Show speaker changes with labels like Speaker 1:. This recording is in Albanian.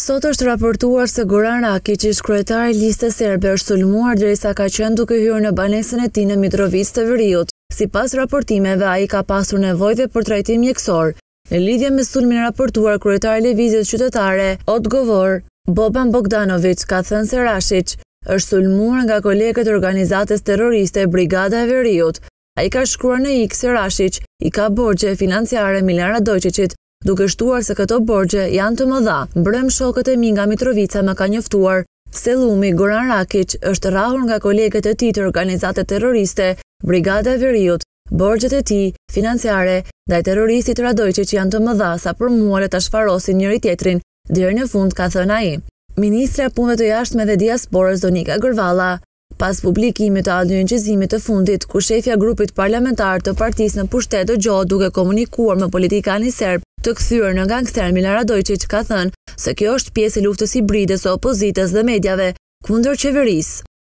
Speaker 1: Sot është raportuar se Goran Rakiq, ish-kryetar i Listës Serbe, është sulmuar derisa ka qenë duke hyrë në banesën e tij në Mitrovicë të Veriut. Sipas raportimeve, ai ka pasur nevojë dhe për trajtim mjekësor, në lidhje me sulmin e raportuar kryetari i Lëvizjes Qytetare, Odgovor, Boban Bogdanovic, ka thënë se Rashiq është sulmuar nga kolegët e organizatës terroriste Brigada e Veriut. Ai ka shkruar në X se Rashiq i ka borxhe financiare Milan Radoiçiçit, duke shtuar se këto borxhe janë të mëdha, mbrëmë shokët e mi nga Mitrovica më kanë njoftuar se llumi Goran Rakiq është rrahur nga kolegët e tij të organizatës terroriste Brigada e Veriut, borxhet e tij financiare ndaj terroristit Radoiçiq janë të mëdha sa për mua le të shfarosin njëri-tjetrin deri në fund ka thënë ai. Ministrja e Punëve të Jashtme dhe Diasporës Donika Gërvalla, Pas publikimit të audioincizimit të fundit, ku shefja e grupit parlamentar të partisë në pushtet dëgjohet duke komunikuar me politikanin serb të kthyer në gangster Milan Radoiçiq ka thënë se kjo është pjesë e luftës hibride së opozitës dhe mediave kundër qeverisë.